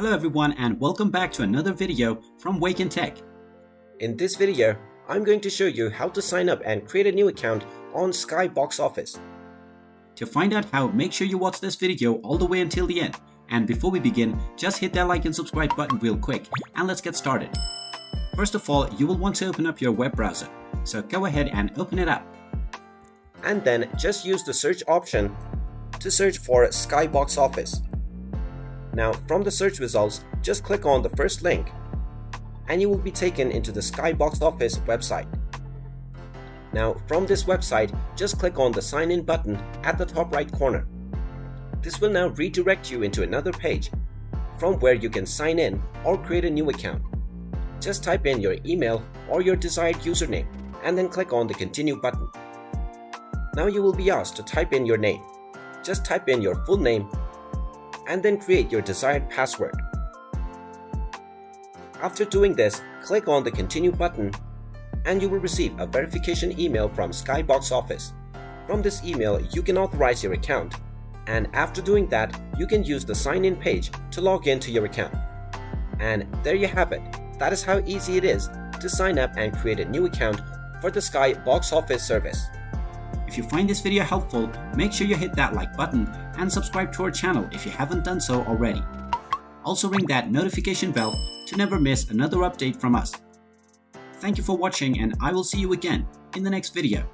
Hello everyone and welcome back to another video from Wake&Tech. In this video, I'm going to show you how to sign up and create a new account on Sky Box Office. To find out how, make sure you watch this video all the way until the end. And before we begin, just hit that like and subscribe button real quick and let's get started. First of all, you will want to open up your web browser. So go ahead and open it up. And then just use the search option to search for Sky Box Office. Now from the search results, just click on the first link and you will be taken into the Sky Box Office website. Now from this website, just click on the sign in button at the top right corner. This will now redirect you into another page from where you can sign in or create a new account. Just type in your email or your desired username and then click on the continue button. Now you will be asked to type in your name. Just type in your full name and then create your desired password. After doing this, click on the continue button and you will receive a verification email from Sky Box Office. From this email, you can authorize your account and after doing that, you can use the sign in page to log into your account. And there you have it. That is how easy it is to sign up and create a new account for the Sky Box Office service. If you find this video helpful, make sure you hit that like button and subscribe to our channel if you haven't done so already. Also ring that notification bell to never miss another update from us. Thank you for watching and I will see you again in the next video.